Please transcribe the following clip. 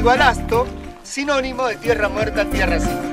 y balasto, sinónimo de tierra muerta, tierra sin